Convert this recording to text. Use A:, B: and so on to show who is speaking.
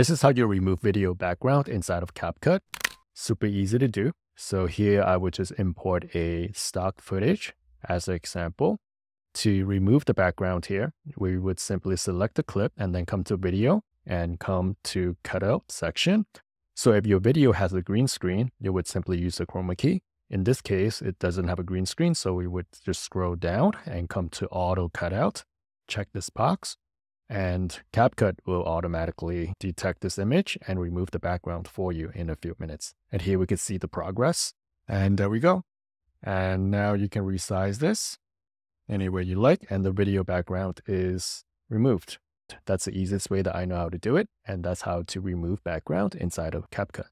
A: This is how you remove video background inside of CapCut. Super easy to do. So here I would just import a stock footage as an example. To remove the background here, we would simply select the clip and then come to video and come to cutout section. So if your video has a green screen, you would simply use the chroma key. In this case, it doesn't have a green screen, so we would just scroll down and come to auto cutout, check this box, and CapCut will automatically detect this image and remove the background for you in a few minutes. And here we can see the progress. And there we go. And now you can resize this any way you like, and the video background is removed. That's the easiest way that I know how to do it, and that's how to remove background inside of CapCut.